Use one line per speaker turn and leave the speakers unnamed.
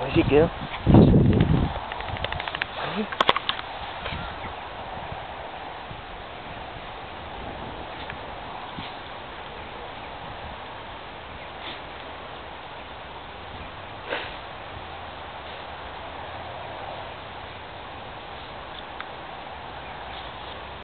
Where'd you go?